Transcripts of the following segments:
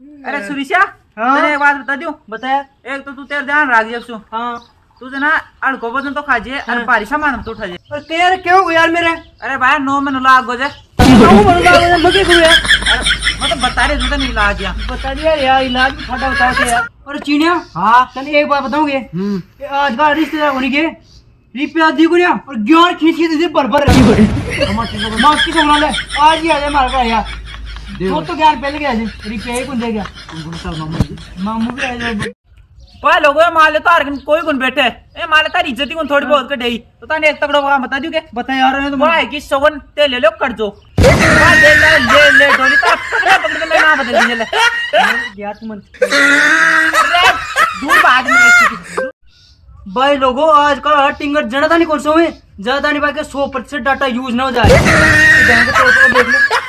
अरे सुरीशा हाँ? एक बात बता दूँ बताया एक तो तू तेरे ध्यान रख हाँ तुझे ना अड़को वज़न तो खाजे। और बारिशा मान तो और तेरे क्यों यार मेरे अरे भाई नौ में लाग गो जाए काहू बनूँगा मुझे मगे को यार अरे मैं तो बता रही तो नहीं ला दिया बता दिया यार इलाज बताओ यार और चीनिया हाँ चल एक बात बताऊँगे आज का रिश्तेदार होने के रुपया दी को और ज्ञान खींच खींच दे भर भर रखी को की समझ ले आज ही आ जाए हमारे घर यार तो तो ही मामू भी ओए लोगो ये माले कोई बैठे ए माले तार इज़्ज़त गुण थोड़ी बहुत तो ताने एक तगड़ो काम बता दूँ के बता यार मैं तो भाई की सगन ते ले लो कर जो वाह, ले ले ले ले डोली तार पकड़ पकड़ के मैं ना बदल दीजिए ले यार तुम दूर भाग में भाई लोगों आज का टिंगर जनता नहीं कौन सो में ज़्यादा नहीं पाके सौ प्रतिशत डाटा यूज़ ना हो जाए देख ले है।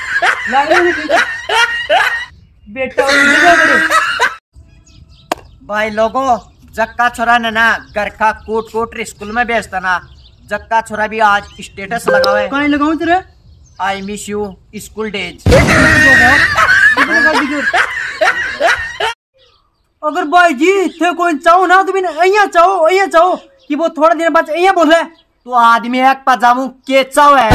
बेटा। भाई लोगो जक्का छोरा ने ना घर का कोट कोट स्कूल में भेजता ना। जक्का छोरा भी आज स्टेटस लगा हुआ है कहीं लगाऊँ तेरे? I miss you school days अगर भाई जी थे कोई चाहो ना तो भी अहिया चाहो अहिया चाहो कि वो थोड़ा दिन बाद अहिया बोले। तो आदमी एक पजामू के चाव है।